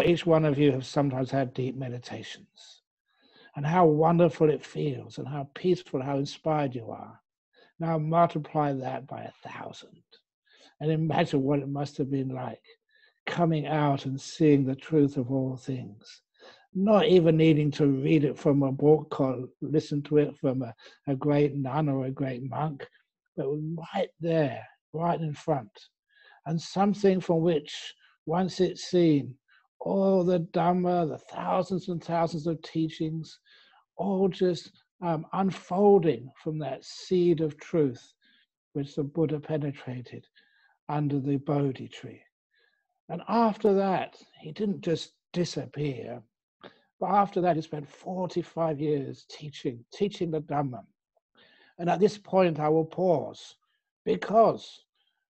each one of you have sometimes had deep meditations and how wonderful it feels and how peaceful, how inspired you are. Now multiply that by a thousand and imagine what it must have been like coming out and seeing the truth of all things. Not even needing to read it from a book or listen to it from a, a great nun or a great monk, but right there, right in front. And something from which, once it's seen, all the Dhamma, the thousands and thousands of teachings, all just um, unfolding from that seed of truth which the Buddha penetrated under the Bodhi tree. And after that, he didn't just disappear, but after that, he spent 45 years teaching, teaching the Dhamma. And at this point, I will pause because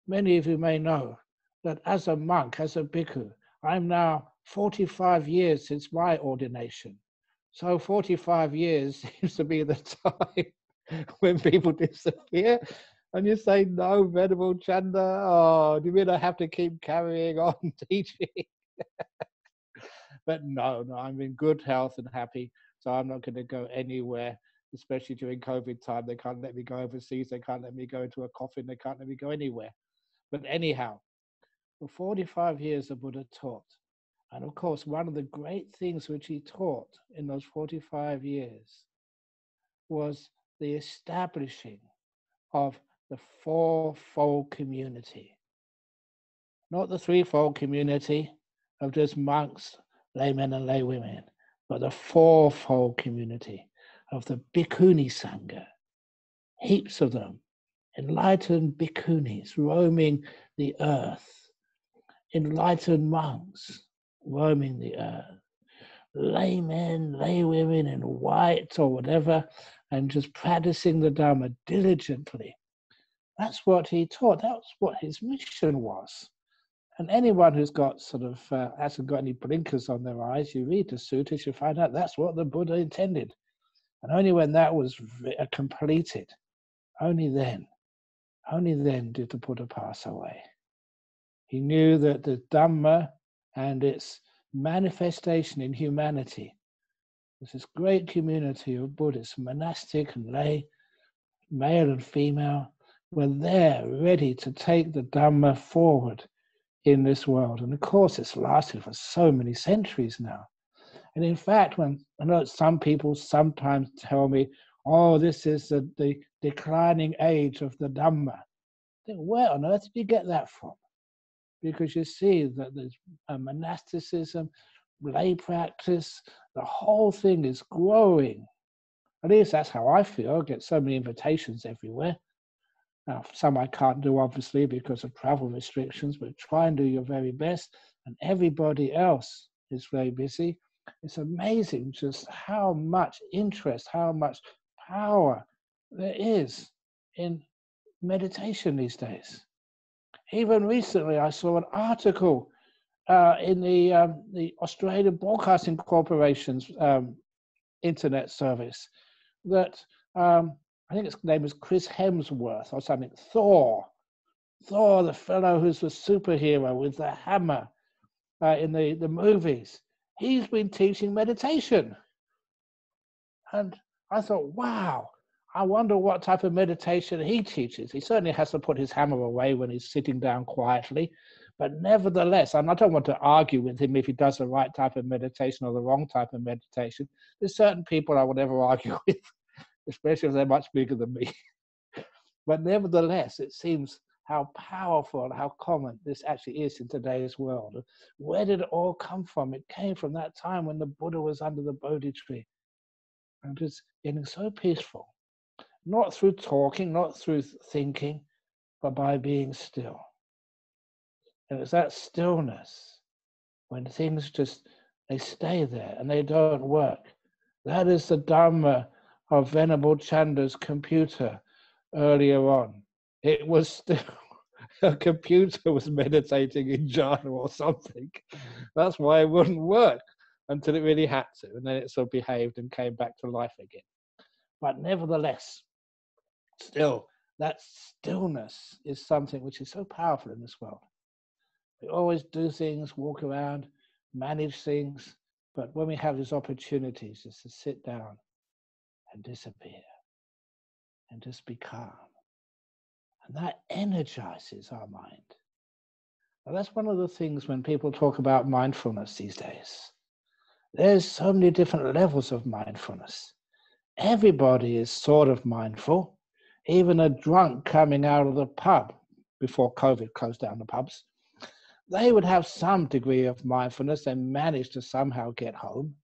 many of you may know that as a monk, as a bhikkhu, I'm now 45 years since my ordination. So 45 years seems to be the time when people disappear. And you say, no, Venerable Chanda, oh, do you mean I have to keep carrying on teaching? but no, no, I'm in good health and happy. So I'm not going to go anywhere, especially during COVID time. They can't let me go overseas. They can't let me go into a coffin. They can't let me go anywhere. But anyhow, for 45 years, the Buddha taught and of course, one of the great things which he taught in those 45 years was the establishing of the fourfold community. Not the threefold community of just monks, laymen, and laywomen, but the fourfold community of the Bhikkhuni Sangha. Heaps of them, enlightened bhikkhunis roaming the earth, enlightened monks roaming the earth. Laymen, laywomen in white or whatever, and just practicing the Dharma diligently. That's what he taught. That's what his mission was. And anyone who's got sort of uh, hasn't got any blinkers on their eyes, you read the sutras, you find out that's what the Buddha intended. And only when that was uh, completed, only then, only then did the Buddha pass away. He knew that the Dhamma and its manifestation in humanity. There's this great community of Buddhists, monastic and lay, male and female, were there ready to take the Dhamma forward in this world. And of course, it's lasted for so many centuries now. And in fact, when I know some people sometimes tell me, oh, this is the, the declining age of the Dhamma. I think, where on earth did you get that from? Because you see that there's monasticism, lay practice, the whole thing is growing. At least that's how I feel. I get so many invitations everywhere. Now, some I can't do obviously because of travel restrictions, but try and do your very best. And everybody else is very busy. It's amazing just how much interest, how much power there is in meditation these days even recently, I saw an article uh, in the um, the Australian Broadcasting Corporation's um, internet service that um, I think his name is Chris Hemsworth or something. Thor, Thor, the fellow who's the superhero with the hammer uh, in the the movies. He's been teaching meditation, and I thought, wow, I wonder what type of meditation he teaches. He certainly has to put his hammer away when he's sitting down quietly. But nevertheless, and I don't want to argue with him if he does the right type of meditation or the wrong type of meditation. There's certain people I would never argue with, especially if they're much bigger than me. but nevertheless, it seems how powerful and how common this actually is in today's world. Where did it all come from? It came from that time when the Buddha was under the Bodhi tree and just getting so peaceful not through talking, not through thinking, but by being still. And it's that stillness when things just they stay there and they don't work. That is the Dharma of Venerable Chanda's computer earlier on. It was still a computer was meditating in jhana or something. That's why it wouldn't work until it really had to, and then it sort of behaved and came back to life again. But nevertheless, still, that stillness is something which is so powerful in this world. We always do things, walk around, manage things. But when we have these opportunities, just to sit down and disappear and just be calm. And that energizes our mind. Now, that's one of the things when people talk about mindfulness these days. There's so many different levels of mindfulness. Everybody is sort of mindful. Even a drunk coming out of the pub before COVID closed down the pubs, they would have some degree of mindfulness and manage to somehow get home.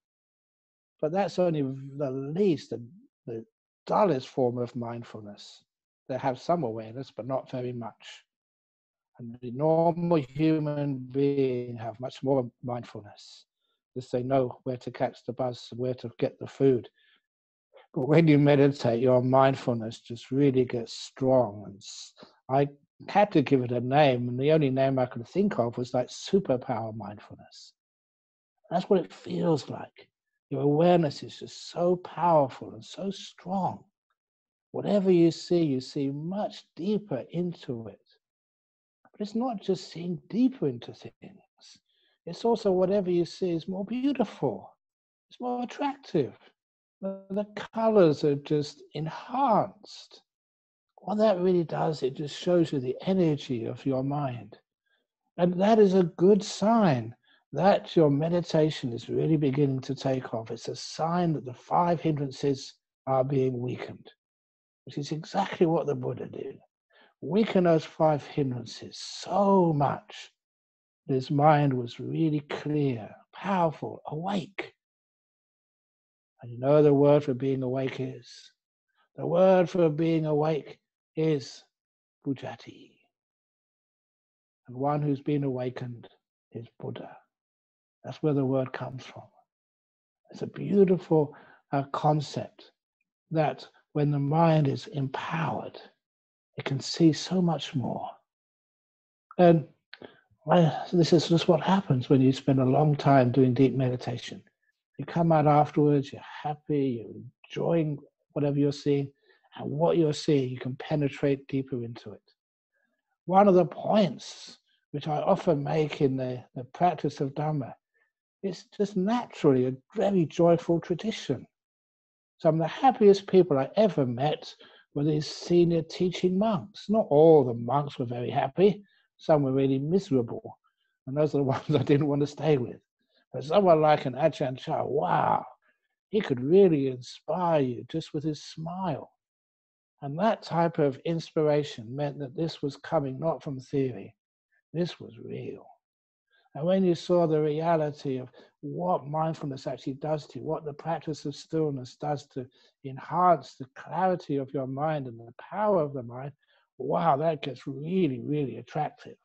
But that's only the least, the, the dullest form of mindfulness. They have some awareness, but not very much. And the normal human being have much more mindfulness. Just they know where to catch the bus, where to get the food. But when you meditate, your mindfulness just really gets strong. And I had to give it a name, and the only name I could think of was like superpower mindfulness. That's what it feels like. Your awareness is just so powerful and so strong. Whatever you see, you see much deeper into it. But it's not just seeing deeper into things, it's also whatever you see is more beautiful, it's more attractive. The, colors are just enhanced what that really does, it just shows you the energy of your mind. And that is a good sign that your meditation is really beginning to take off. It's a sign that the five hindrances are being weakened, which is exactly what the Buddha did. Weaken those five hindrances so much that his mind was really clear, powerful, awake. And you know the word for being awake is? The word for being awake is Buddhati. And one who's been awakened is Buddha. That's where the word comes from. It's a beautiful uh, concept that when the mind is empowered, it can see so much more. And well, this is just what happens when you spend a long time doing deep meditation. You come out afterwards, you're happy, you're enjoying whatever you're seeing, and what you're seeing, you can penetrate deeper into it. One of the points which I often make in the, the practice of Dhamma is just naturally a very joyful tradition. Some of the happiest people I ever met were these senior teaching monks. Not all the monks were very happy, some were really miserable, and those are the ones I didn't want to stay with. But someone like an Ajahn Chah, wow, he could really inspire you just with his smile. And that type of inspiration meant that this was coming not from theory, this was real. And when you saw the reality of what mindfulness actually does to you, what the practice of stillness does to enhance the clarity of your mind and the power of the mind, wow, that gets really, really attractive.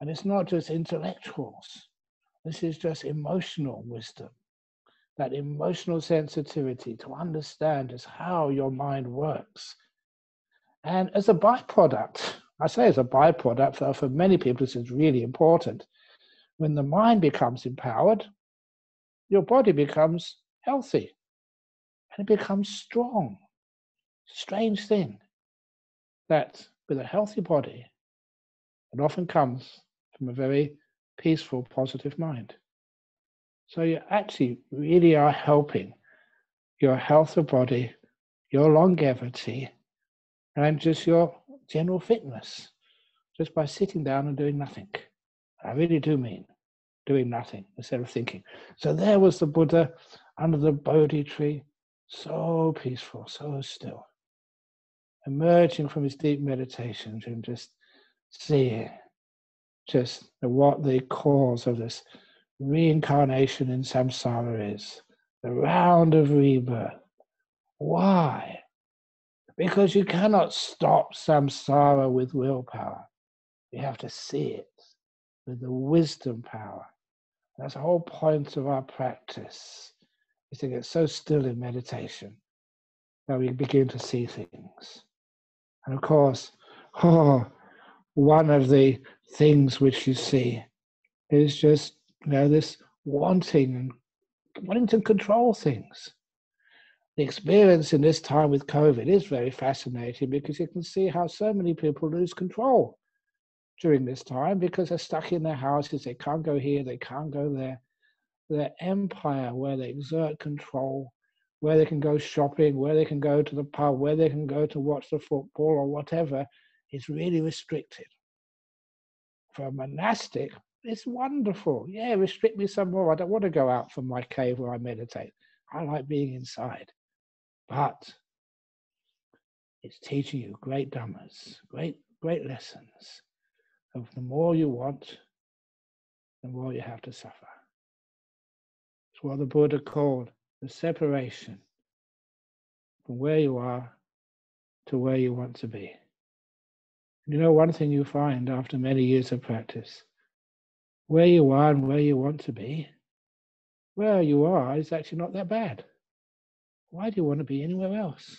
And it's not just intellectuals, this is just emotional wisdom that emotional sensitivity to understand is how your mind works. And as a byproduct, I say as a byproduct, though for many people this is really important. When the mind becomes empowered, your body becomes healthy and it becomes strong. Strange thing that with a healthy body, it often comes from a very peaceful, positive mind. So you actually really are helping your health of body, your longevity, and just your general fitness just by sitting down and doing nothing. I really do mean doing nothing instead of thinking. So there was the Buddha under the Bodhi tree, so peaceful, so still, emerging from his deep meditation and just seeing just what the cause of this reincarnation in samsara is the round of rebirth. Why? Because you cannot stop samsara with willpower. You have to see it with the wisdom power. That's the whole point of our practice, is to get so still in meditation that we begin to see things. And of course, oh, one of the things which you see is just you know, this wanting and wanting to control things. The experience in this time with COVID is very fascinating because you can see how so many people lose control. during this time because they're stuck in their houses. They can't go here, they can't go there. Their empire, where they exert control, where they can go shopping, where they can go to the pub, where they can go to watch the football or whatever, is really restricted. For a monastic, it's wonderful. Yeah, restrict me some more. I don't want to go out from my cave where I meditate. I like being inside. But it's teaching you great dhammas, great, great lessons of the more you want, the more you have to suffer. It's what the Buddha called the separation from where you are to where you want to be. You know, one thing you find after many years of practice where you are and where you want to be, where you are is actually not that bad. Why do you want to be anywhere else?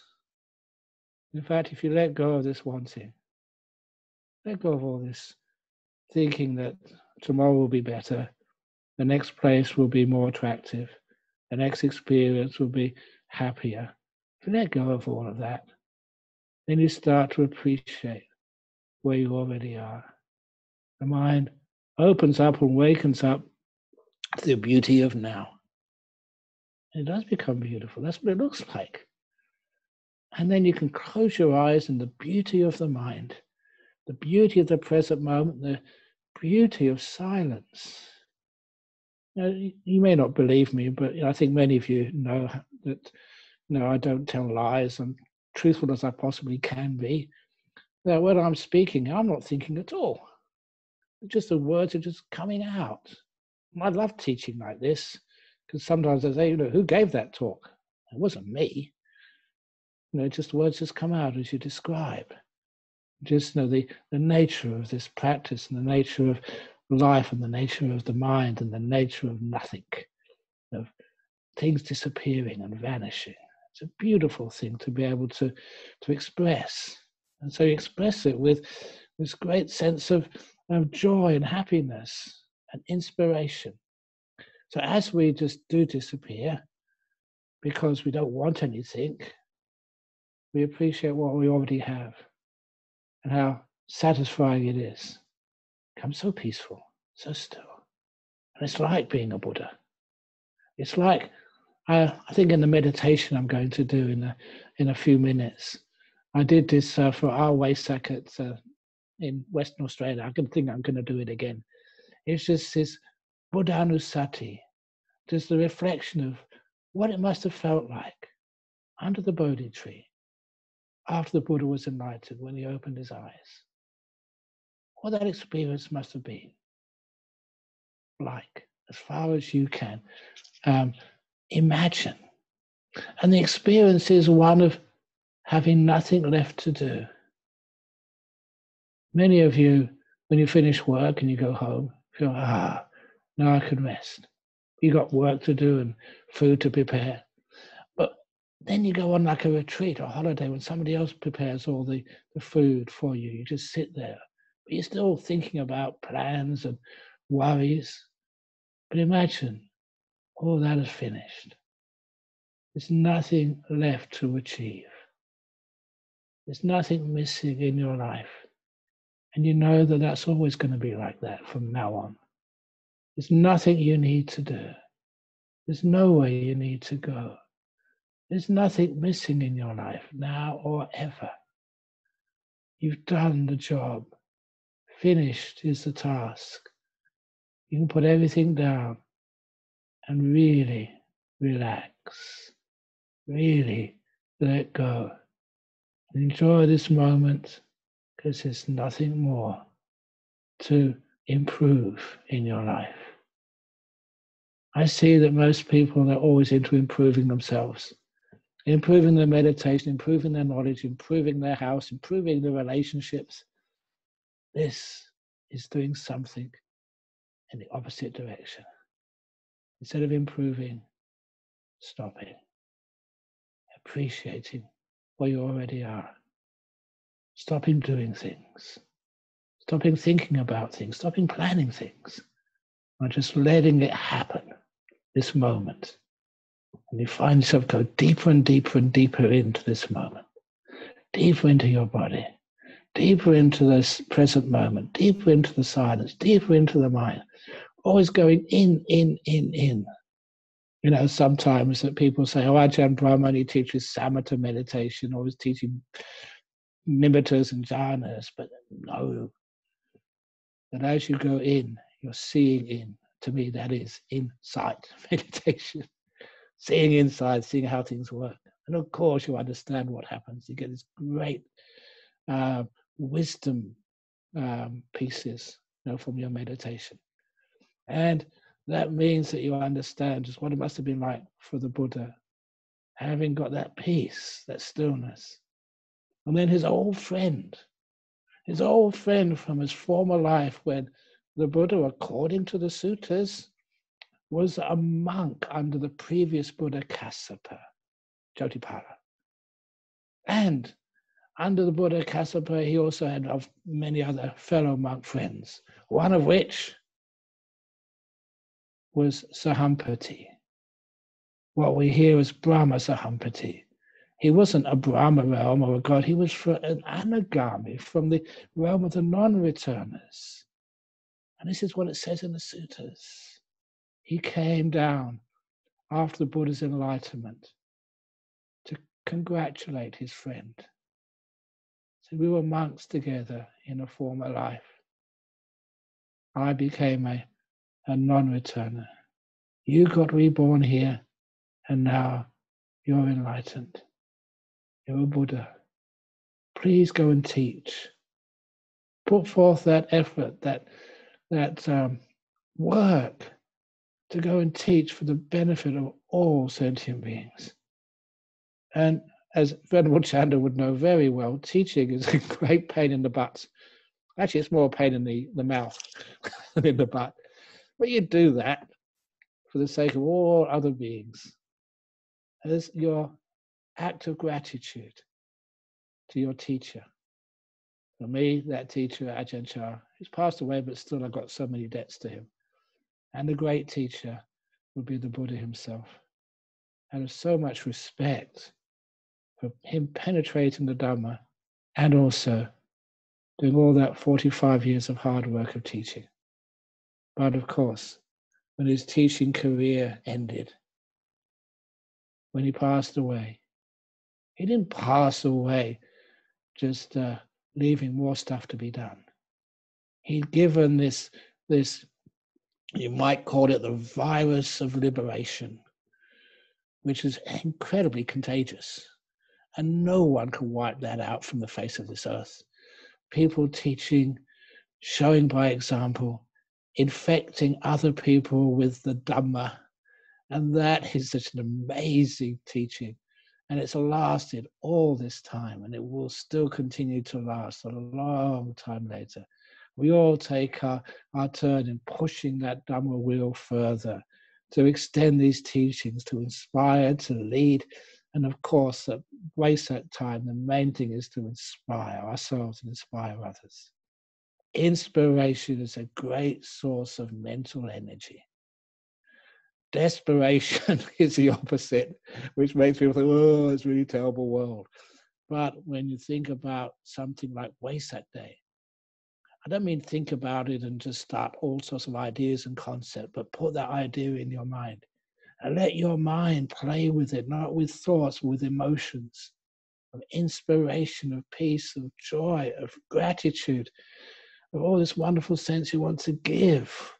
In fact, if you let go of this wanting, let go of all this thinking that tomorrow will be better, the next place will be more attractive, the next experience will be happier. If you let go of all of that, then you start to appreciate where you already are. The mind opens up and wakens up to the beauty of now. It does become beautiful. That's what it looks like. And then you can close your eyes and the beauty of the mind, the beauty of the present moment, the beauty of silence. Now, you may not believe me, but I think many of you know that no, I don't tell lies. I'm truthful as I possibly can be. That when I'm speaking, I'm not thinking at all just the words are just coming out. I love teaching like this because sometimes I say, you know, who gave that talk? It wasn't me. You know, just words just come out as you describe. Just you know the the nature of this practice and the nature of life and the nature of the mind and the nature of nothing, of things disappearing and vanishing. It's a beautiful thing to be able to to express, and so you express it with this great sense of of joy and happiness and inspiration. So as we just do disappear because we don't want anything, we appreciate what we already have and how satisfying it is. It becomes so peaceful, so still. And it's like being a Buddha. It's like I, I think in the meditation I'm going to do in a in a few minutes. I did this uh, for our Wesak at uh, in Western Australia. I can think I'm going to do it again. It's just this Buddhanussati, just the reflection of what it must have felt like under the Bodhi tree after the Buddha was enlightened when he opened his eyes. What that experience must have been like, as far as you can um, imagine. And the experience is one of having nothing left to do Many of you, when you finish work and you go home, feel, ah, now I can rest. You got work to do and food to prepare. But then you go on like a retreat or holiday when somebody else prepares all the, the food for you. You just sit there. But you're still thinking about plans and worries. But imagine all that is finished. There's nothing left to achieve. There's nothing missing in your life. And you know that that's always going to be like that from now on. There's nothing you need to do. There's no way you need to go. There's nothing missing in your life now or ever. You've done the job. Finished is the task. You can put everything down and really relax. Really let go. Enjoy this moment because there's nothing more to improve in your life. I see that most people are always into improving themselves, improving their meditation, improving their knowledge, improving their house, improving their relationships. This is doing something in the opposite direction. Instead of improving, stopping, appreciating where you already are. Stopping doing things. Stopping thinking about things. Stopping planning things. Or just letting it happen, this moment. And you find yourself go deeper and deeper and deeper into this moment, deeper into your body, deeper into this present moment, deeper into the silence, deeper into the mind, always going in, in, in, in. You know, sometimes that people say, oh, Ajahn Brahm only teaches samatha meditation, or is teaching nimittas and jhanas, but no. That as you go in, you're seeing in. To me, that is insight meditation. seeing inside, seeing how things work. And of course, you understand what happens. You get this great uh, wisdom um, pieces you know, from your meditation. And that means that you understand just what it must have been like for the Buddha, having got that peace, that stillness. And then his old friend, his old friend from his former life when the Buddha, according to the suttas, was a monk under the previous Buddha Kassapa, Jotipala. And under the Buddha Kassapa, he also had many other fellow monk friends, one of which was Sahampati. What we hear is Brahma Sahampati. He wasn't a Brahma realm or a god, he was an anagami from the realm of the non returners. And this is what it says in the suttas. He came down after the Buddha's enlightenment to congratulate his friend. So we were monks together in a former life. I became a, a non returner. You got reborn here, and now you're enlightened. You're a Buddha. Please go and teach. Put forth that effort, that, that um, work to go and teach for the benefit of all sentient beings. And as Venerable Chanda would know very well, teaching is a great pain in the butt. Actually, it's more a pain in the, the mouth than in the butt. But you do that for the sake of all other beings as your act of gratitude to your teacher. For me, that teacher, Ajahn Chah, he's passed away, but still I've got so many debts to him. And the great teacher would be the Buddha himself. And of so much respect for him penetrating the Dhamma and also doing all that 45 years of hard work of teaching. But of course, when his teaching career ended, when he passed away, he didn't pass away just uh, leaving more stuff to be done. He'd given this, this, you might call it the virus of liberation, which is incredibly contagious. And no one can wipe that out from the face of this earth. People teaching, showing by example, infecting other people with the Dhamma. And that is such an amazing teaching. And it's lasted all this time, and it will still continue to last a long time later. We all take our, our turn in pushing that Dhamma wheel further to extend these teachings, to inspire, to lead, and of course, at Wesak time, the main thing is to inspire ourselves and inspire others. Inspiration is a great source of mental energy. Desperation is the opposite, which makes people think, oh, it's really terrible world. But when you think about something like Wesak Day, I don't mean think about it and just start all sorts of ideas and concepts, but put that idea in your mind and let your mind play with it, not with thoughts, with emotions of inspiration, of peace, of joy, of gratitude, of all this wonderful sense you want to give,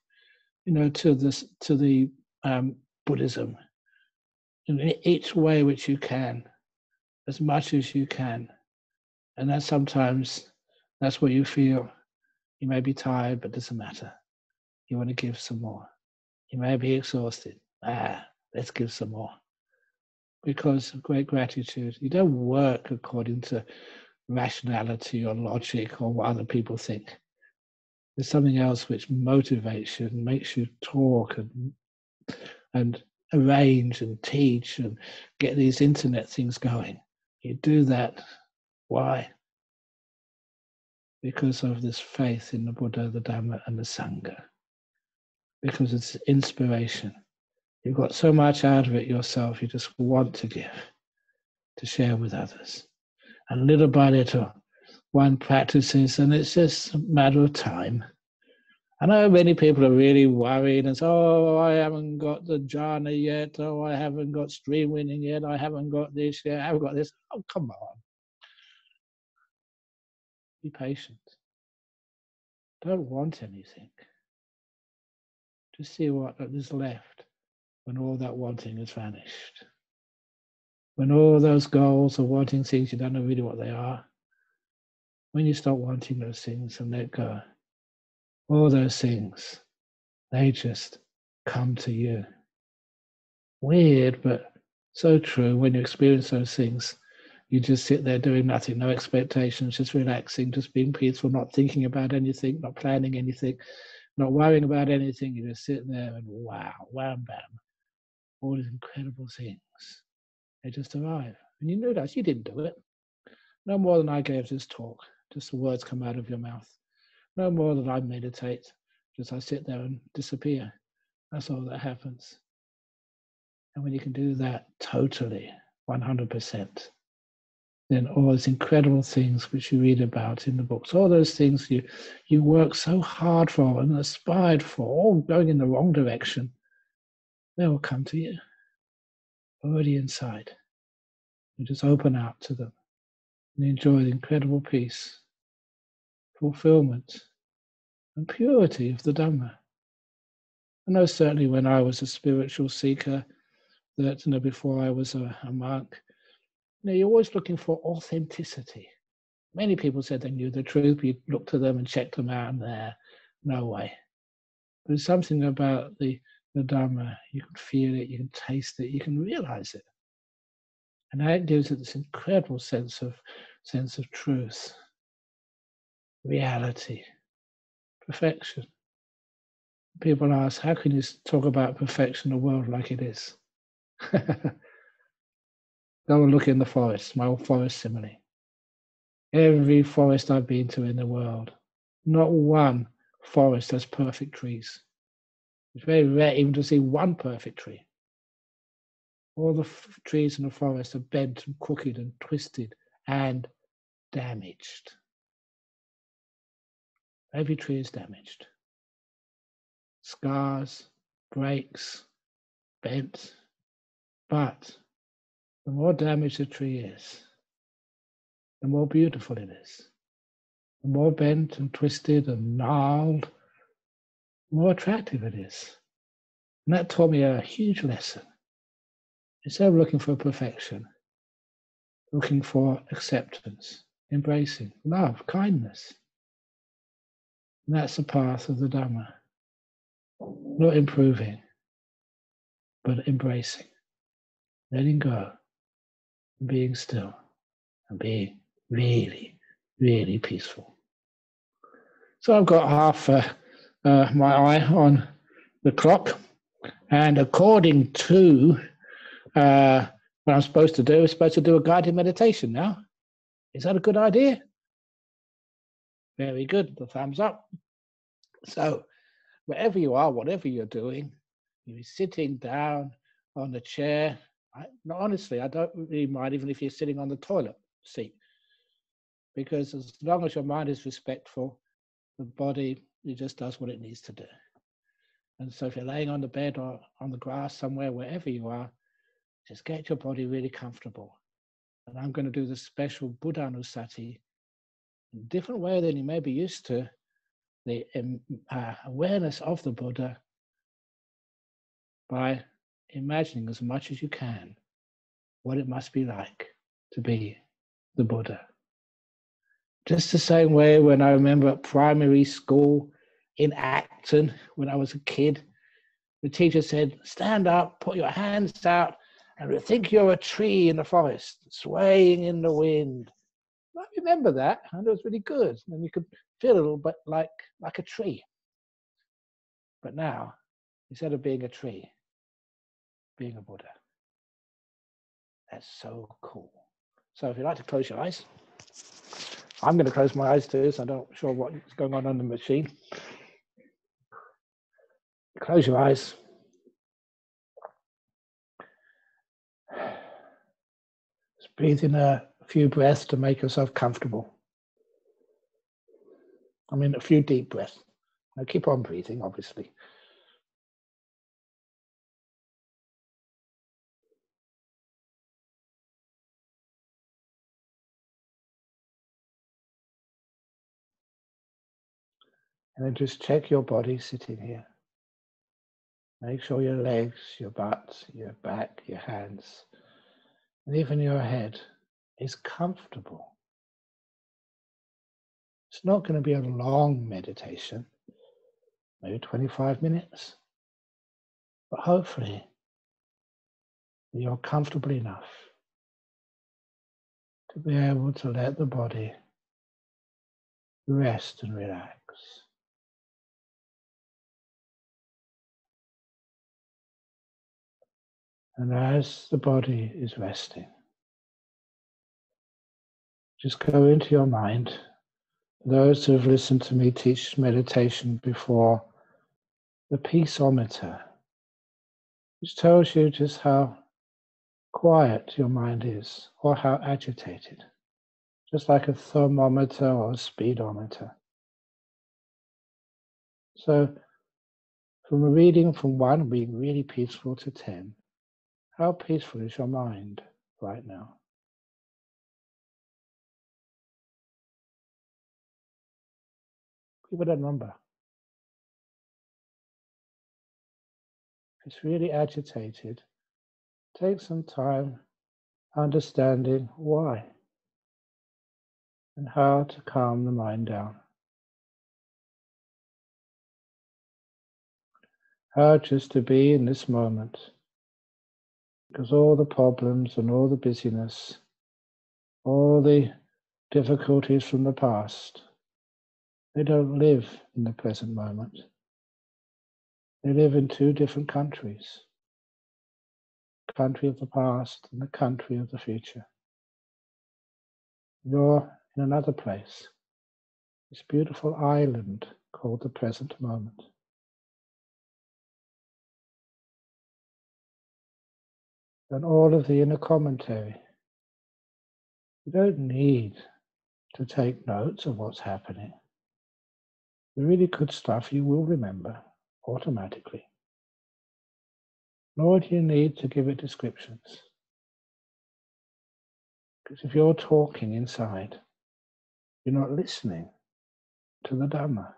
you know, to this to the um, Buddhism in each way which you can, as much as you can. And that sometimes that's what you feel. You may be tired, but it doesn't matter. You want to give some more. You may be exhausted. Ah, let's give some more. Because of great gratitude, you don't work according to rationality or logic or what other people think. There's something else which motivates you and makes you talk and and arrange and teach and get these internet things going. You do that. Why? Because of this faith in the Buddha, the Dhamma, and the Sangha. Because it's inspiration. You've got so much out of it yourself, you just want to give, to share with others. And little by little, one practices, and it's just a matter of time. I know many people are really worried and say, oh, I haven't got the jhana yet, oh, I haven't got stream winning yet, I haven't got this yet, I haven't got this. Oh, come on. Be patient. Don't want anything. Just see what is left when all that wanting has vanished. When all those goals or wanting things, you don't know really what they are. When you stop wanting those things and let go all those things, they just come to you. Weird, but so true. When you experience those things, you just sit there doing nothing, no expectations, just relaxing, just being peaceful, not thinking about anything, not planning anything, not worrying about anything. You just sit there and wow, wham bam, all these incredible things. They just arrive. And you know that you didn't do it. No more than I gave this talk. Just the words come out of your mouth. No more than I meditate, just I sit there and disappear. That's all that happens. And when you can do that totally, 100%, then all those incredible things which you read about in the books, all those things you, you work so hard for and aspired for, all going in the wrong direction, they will come to you already inside. You just open out to them and enjoy the incredible peace fulfillment and purity of the Dhamma. I know certainly when I was a spiritual seeker, that you know, before I was a, a monk, you know, you're always looking for authenticity. Many people said they knew the truth. You look to them and check them out, and there, no way. There's something about the the Dhamma. You can feel it, you can taste it, you can realize it, and that gives it this incredible sense of sense of truth reality, perfection. People ask, how can you talk about perfection in the world like it is? Go and look in the forest, my old forest simile. Every forest I've been to in the world, not one forest has perfect trees. It's very rare even to see one perfect tree. All the trees in the forest are bent and crooked and twisted and damaged. Every tree is damaged. Scars, breaks, bent. But the more damaged the tree is, the more beautiful it is. The more bent and twisted and gnarled, the more attractive it is. And that taught me a huge lesson. Instead of looking for perfection, looking for acceptance, embracing, love, kindness. And that's the path of the Dhamma. Not improving, but embracing, letting go, being still, and being really, really peaceful. So I've got half uh, uh, my eye on the clock, and according to uh, what I'm supposed to do, I'm supposed to do a guided meditation now. Is that a good idea? Very good. The thumbs up. So, wherever you are, whatever you're doing, you're sitting down on a chair. I, honestly, I don't really mind even if you're sitting on the toilet seat, because as long as your mind is respectful, the body it just does what it needs to do. And so, if you're laying on the bed or on the grass somewhere, wherever you are, just get your body really comfortable. And I'm going to do the special Buddha Buddhanussati different way than you may be used to, the um, uh, awareness of the Buddha by imagining as much as you can what it must be like to be the Buddha. Just the same way when I remember at primary school in Acton, when I was a kid, the teacher said, Stand up, put your hands out, and think you're a tree in the forest, swaying in the wind. I remember that, and it was really good. And you could feel a little bit like like a tree. But now, instead of being a tree, being a Buddha. That's so cool. So if you'd like to close your eyes, I'm going to close my eyes too, so I'm not sure what's going on on the machine. Close your eyes. Just breathe in a few breaths to make yourself comfortable. I mean, a few deep breaths. Now keep on breathing, obviously. And then just check your body sitting here. Make sure your legs, your butt, your back, your hands, and even your head is comfortable. It's not going to be a long meditation, maybe 25 minutes, but hopefully you're comfortable enough to be able to let the body rest and relax. And as the body is resting, just go into your mind. Those who have listened to me teach meditation before, the peaceometer, which tells you just how quiet your mind is or how agitated, just like a thermometer or a speedometer. So, from a reading from one being really peaceful to 10, how peaceful is your mind right now? Give it a number. It's really agitated, take some time understanding why and how to calm the mind down. How just to be in this moment because all the problems and all the busyness, all the difficulties from the past, they don't live in the present moment. They live in two different countries country of the past and the country of the future. You're in another place, this beautiful island called the present moment. and all of the inner commentary. You don't need to take notes of what's happening. The really good stuff you will remember automatically. Nor do you need to give it descriptions. Because if you're talking inside, you're not listening to the Dhamma.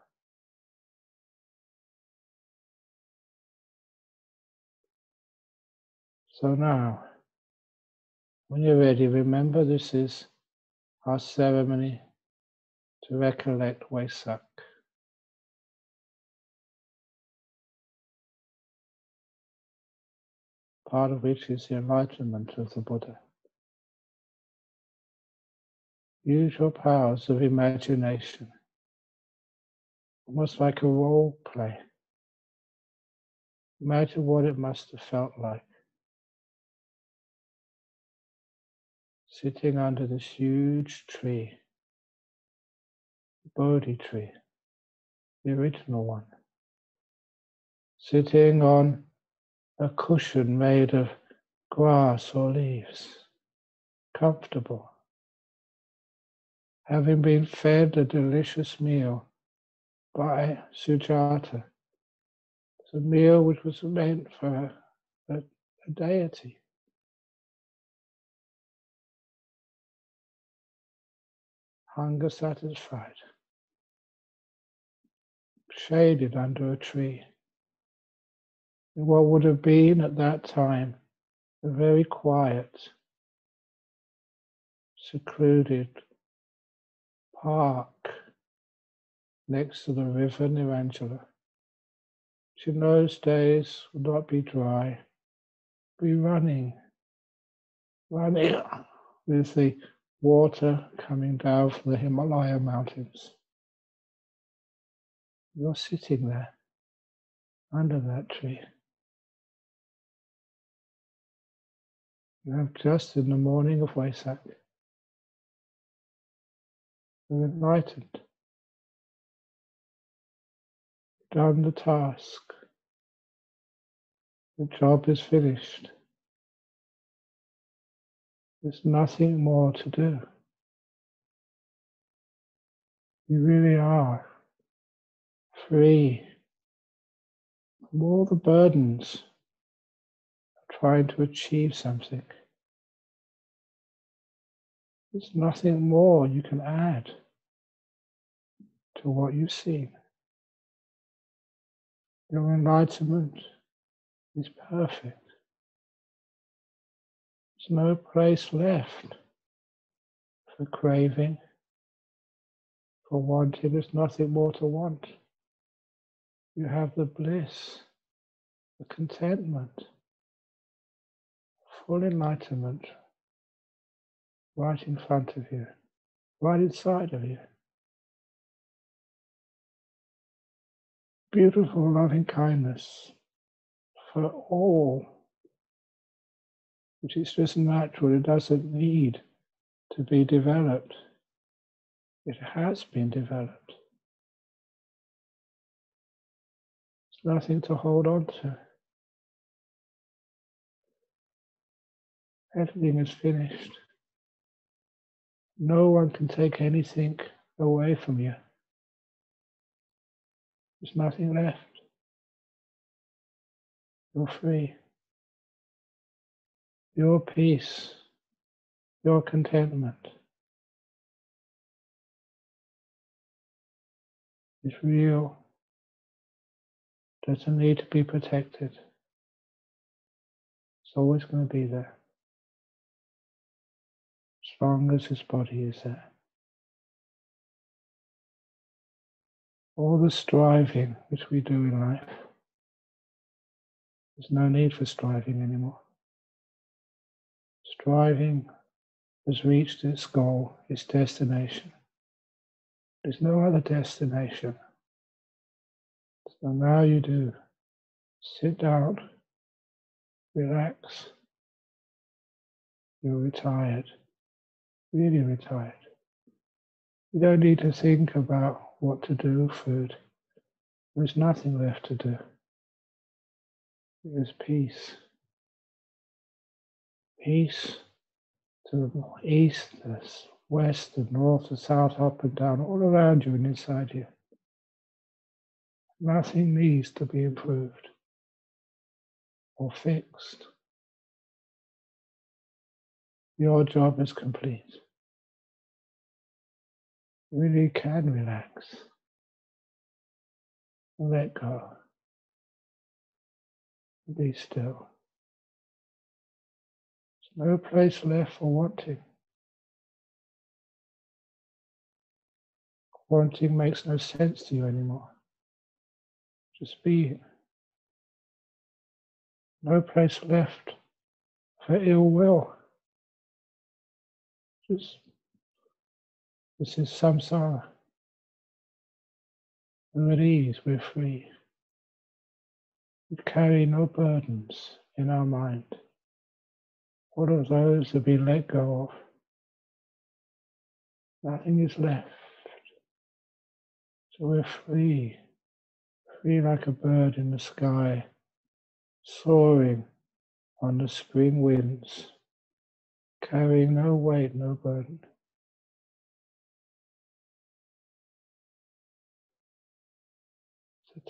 So now, when you're ready, remember this is our ceremony to recollect Wesak. Part of which is the enlightenment of the Buddha. Use your powers of imagination, almost like a role play. Imagine what it must have felt like sitting under this huge tree, Bodhi tree, the original one, sitting on a cushion made of grass or leaves, comfortable, having been fed a delicious meal by Sujata. A meal which was meant for a, a, a deity. hunger satisfied, shaded under a tree. What would have been at that time a very quiet, secluded park next to the river Neranjara, which in those days would not be dry, be running, running with the water coming down from the Himalaya mountains. You're sitting there under that tree. Have just in the morning of Wesak, you're enlightened, done the task, the job is finished. There's nothing more to do. You really are free from all the burdens trying to achieve something. There's nothing more you can add to what you've seen. Your enlightenment is perfect. There's no place left for craving, for wanting. There's nothing more to want. You have the bliss, the contentment, full enlightenment right in front of you, right inside of you. Beautiful loving kindness for all, which is just natural, it doesn't need to be developed. It has been developed. There's nothing to hold on to. Everything is finished. No one can take anything away from you. There's nothing left. You're free. Your peace, your contentment is real, doesn't need to be protected. It's always going to be there strong as his body is there. All the striving which we do in life, there's no need for striving anymore. Striving has reached its goal, its destination. There's no other destination. So now you do sit down, relax, you're retired really retired. You don't need to think about what to do, food. There's nothing left to do. There's peace. Peace to the east, the west, the north, the south, up and down, all around you and inside you. Nothing needs to be improved or fixed. Your job is complete. Really can relax. Let go. Be still. There's no place left for wanting. Wanting makes no sense to you anymore. Just be. No place left for ill will. Just this is samsara. We're at ease, we're free. We carry no burdens in our mind. All of those have been let go of. Nothing is left. So we're free, free like a bird in the sky, soaring on the spring winds carrying no weight, no burden.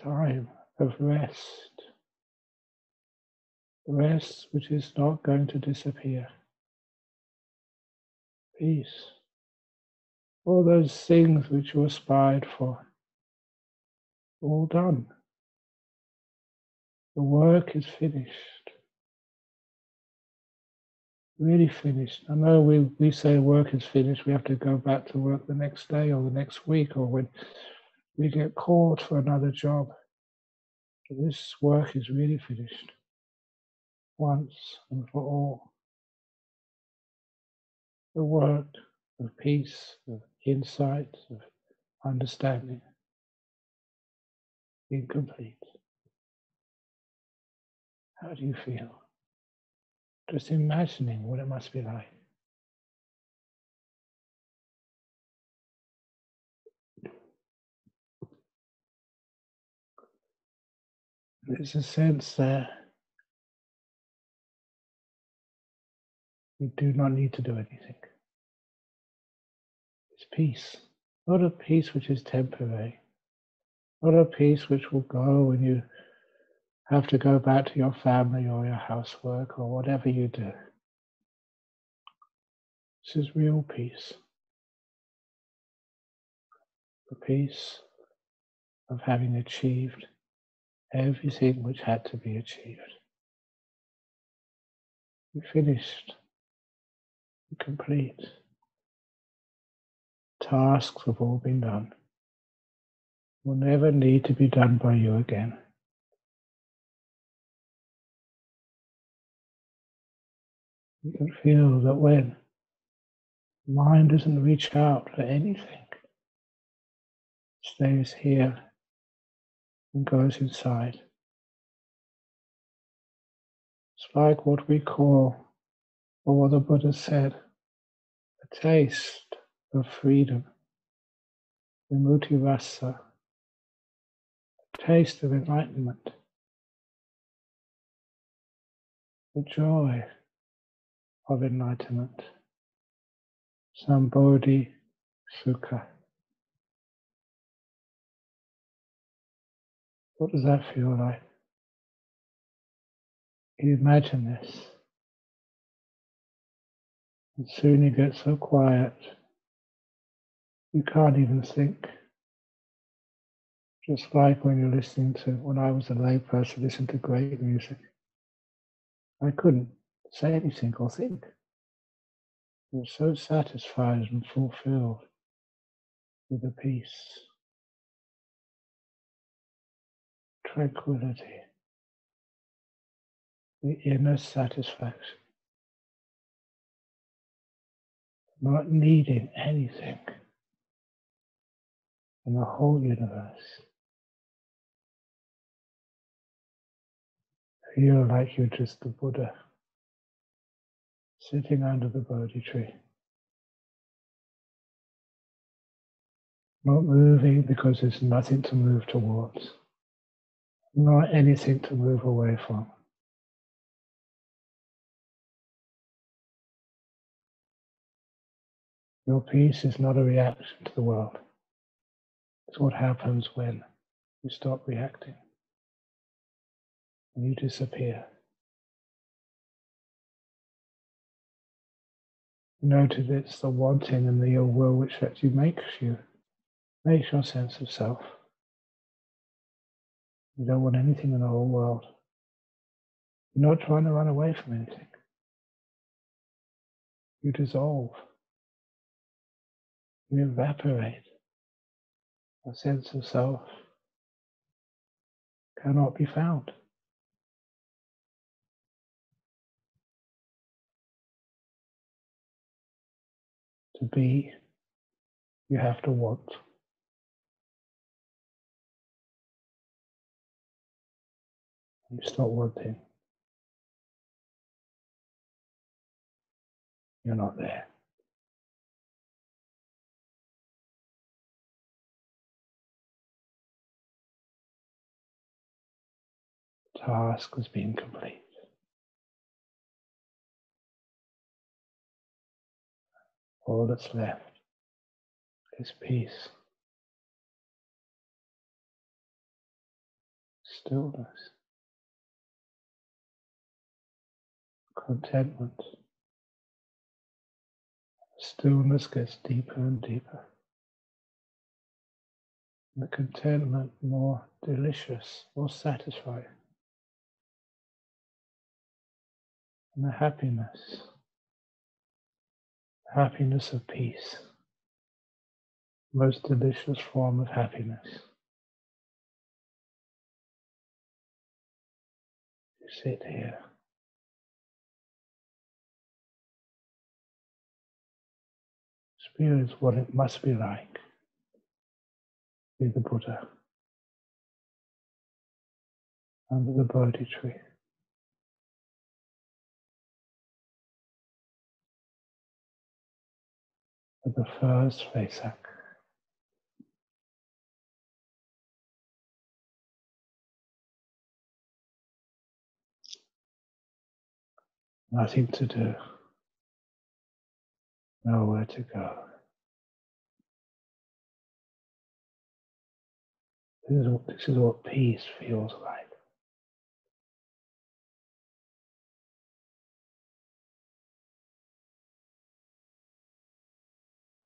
Time of rest. Rest which is not going to disappear. Peace. All those things which you aspired for, all done. The work is finished really finished. I know we, we say work is finished, we have to go back to work the next day or the next week or when we get called for another job. But this work is really finished once and for all. The work of peace, of insight, of understanding, incomplete. How do you feel? Just imagining what it must be like. There's a sense that you do not need to do anything. It's peace, not a peace which is temporary, Not a peace which will go when you have to go back to your family or your housework or whatever you do. This is real peace. The peace of having achieved everything which had to be achieved. You finished. You complete. Tasks have all been done. Will never need to be done by you again. You can feel that when mind doesn't reach out for anything, stays here and goes inside. It's like what we call, or what the Buddha said, a taste of freedom, vimukti rasa, a taste of enlightenment, the joy of enlightenment, sambodhi sukha. What does that feel like? You imagine this. And soon you get so quiet, you can't even think. Just like when you're listening to, when I was a layperson, listen to great music. I couldn't say anything or think. Was so satisfied and fulfilled with the peace, tranquility, the inner satisfaction, not needing anything in the whole universe. Feel like you're just the Buddha sitting under the Bodhi tree. Not moving because there's nothing to move towards, not anything to move away from. Your peace is not a reaction to the world. It's what happens when you stop reacting and you disappear. Notice it's the wanting and the ill will which actually makes you, makes your sense of self. You don't want anything in the whole world. You're not trying to run away from anything. You dissolve. You evaporate. A sense of self cannot be found. To be, you have to want. You stop wanting. You're not there. Task has been complete. All that's left is peace, stillness, contentment. Stillness gets deeper and deeper. And the contentment more delicious, more satisfying. And the happiness happiness of peace, most delicious form of happiness. Sit here. Experience what it must be like. to Be the Buddha under the Bodhi tree. for the first Vesak. Nothing to do, nowhere to go. This is, what, this is what peace feels like.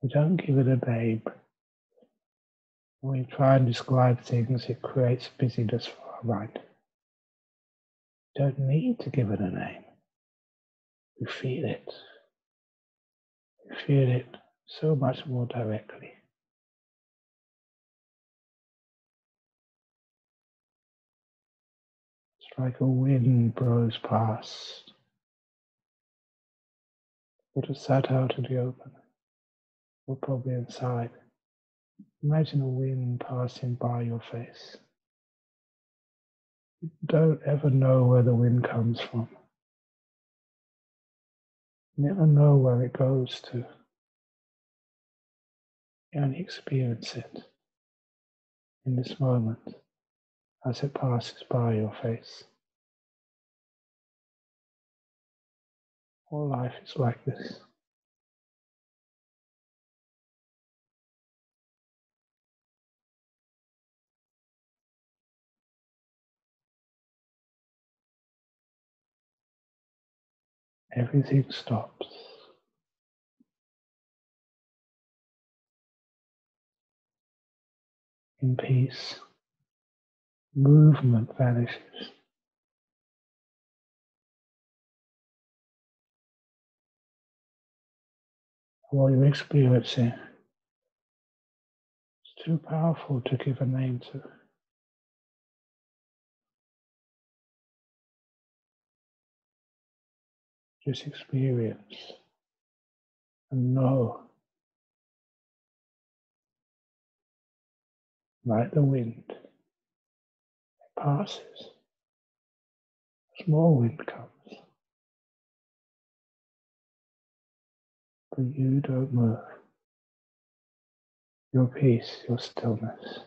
We don't give it a name. When we try and describe things, it creates busyness for our mind. We don't need to give it a name. We feel it. We feel it so much more directly. Like a wind blows past. Put a sat out in the open. We're probably inside. Imagine a wind passing by your face. You don't ever know where the wind comes from. You never know where it goes to. You only experience it in this moment as it passes by your face. All life is like this. Everything stops. In peace, movement vanishes. What you're experiencing is too powerful to give a name to. Just experience and know, like the wind, it passes. As more wind comes, but you don't move. Your peace, your stillness.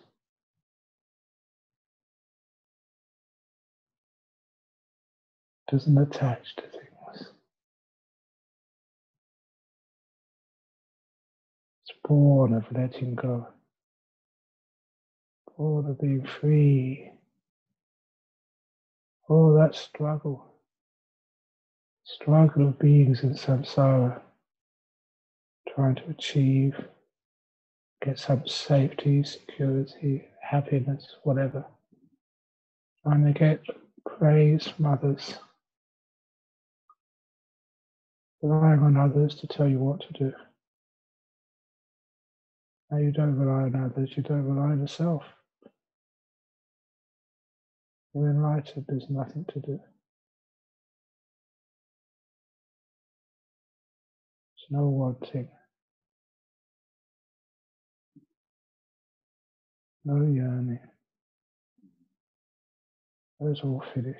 Doesn't attach to things. It's born of letting go, born of being free. All that struggle, struggle of beings in samsara, trying to achieve, get some safety, security, happiness, whatever. Trying to get praise from others, relying on others to tell you what to do. Now you don't rely on others, you don't rely on yourself. You're enlightened, there's nothing to do. There's no wanting. Oh, no yearning. Those all finished.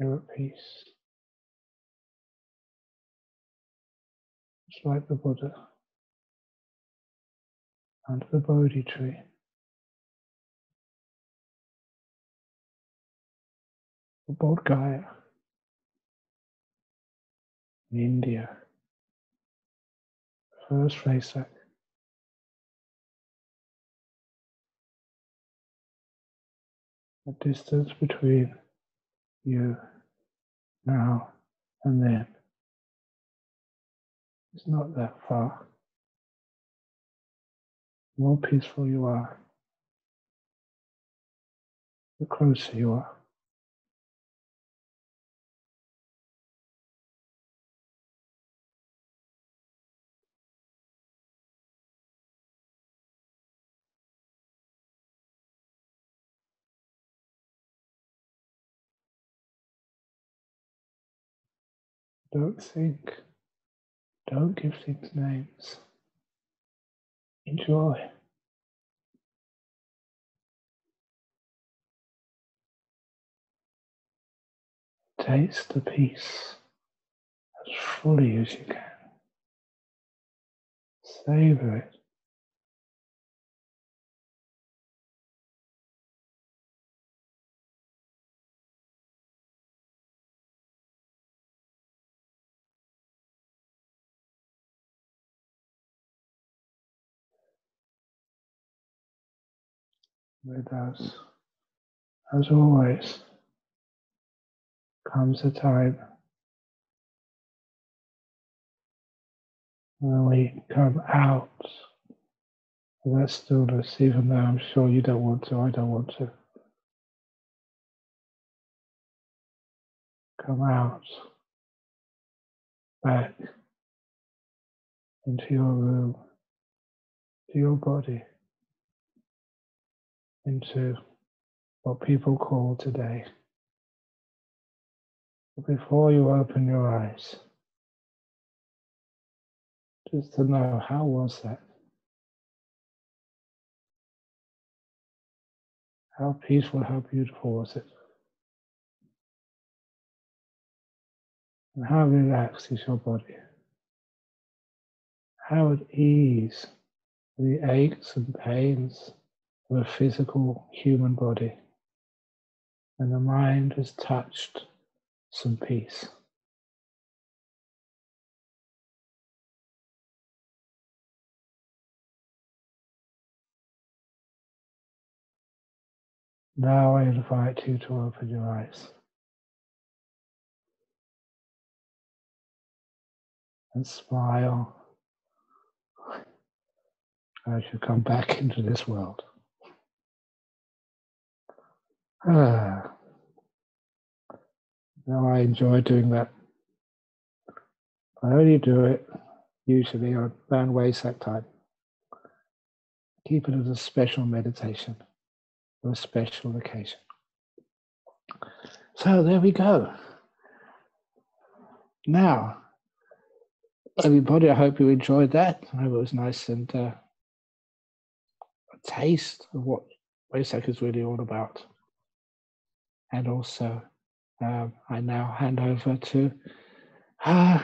You're at peace. It's like the Buddha under the Bodhi tree. The Bodh Gaya in India. First Vesak. The distance between you now and then is not that far. The more peaceful you are, the closer you are. Don't think. Don't give things names. Enjoy. Taste the peace as fully as you can. Savor it. With us. As always, comes a time when we come out of that stillness, even though I'm sure you don't want to, I don't want to. Come out back into your room, to your body, into what people call today. But before you open your eyes, just to know how was that? How peaceful, how beautiful was it? And how relaxed is your body? How at ease the aches and pains of a physical human body. And the mind has touched some peace. Now I invite you to open your eyes. And smile as you come back into this world. Ah. Now I enjoy doing that. I only do it usually on around Wesak time. Keep it as a special meditation or a special occasion. So there we go. Now, everybody, I hope you enjoyed that. I hope it was nice and uh, a taste of what Wesak is really all about. And also, um, I now hand over to uh,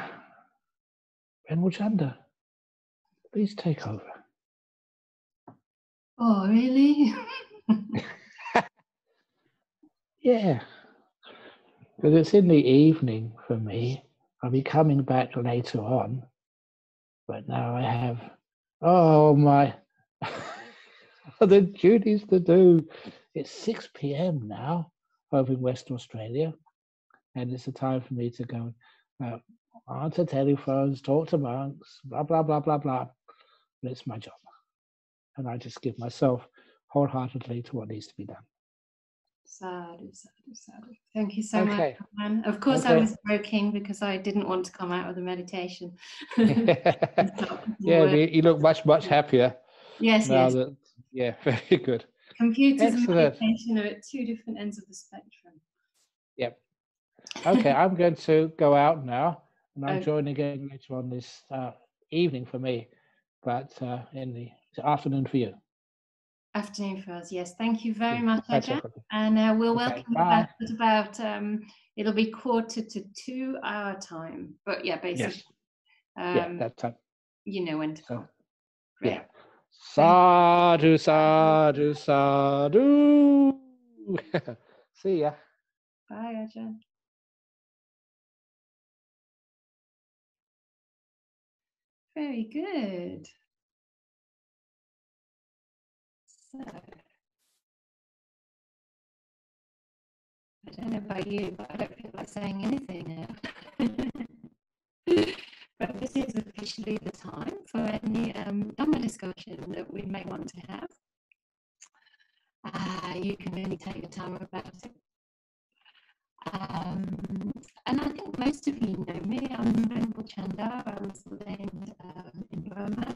Venerable Chanda. Please take over. Oh, really? Yeah, because it's in the evening for me. I'll be coming back later on, but now I have, oh my, the duties to do. It's 6 p.m. now over in Western Australia, and it's a time for me to go uh, answer telephones, talk to monks, blah, blah, blah, blah, blah. But it's my job. And I just give myself wholeheartedly to what needs to be done. Sadhu, sadhu, sadhu. Thank you so Okay. much. Anne. Of course, I was joking because I didn't want to come out of the meditation. yeah, you, look much, much happier yes, yes. that, yeah, very good. Computers and Excellent. meditation are at two different ends of the spectrum. Yep. Okay, I'm going to go out now, and I'm Okay. joining again later on this uh, evening for me, but uh, in the afternoon for you. Afternoon for us. Yes, thank you very Yeah, much, Ajahn. And uh, we'll Okay, welcome you back at about, um, it'll be quarter to two our time. But yeah, basically, Yeah, um, that's time. you know when to So, yeah. Sadhu, sadhu, sadhu. See ya. Bye, Ajahn. Very good. So, I don't know about you, but I don't feel like saying anything now. but this is officially the time for any um, discussion that we may want to have. Uh, you can really take your time about it. Um, and I think most of you know me. I'm Venerable Chanda. I was ordained um, in Burma